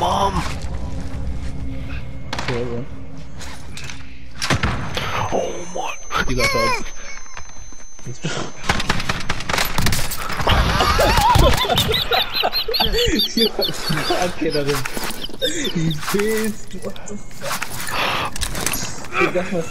Mom! Okay, ja. Oh Mann! Dieser Scheiß. Ja, okay, darin. Wie bist du? What the fuck? Digga, was?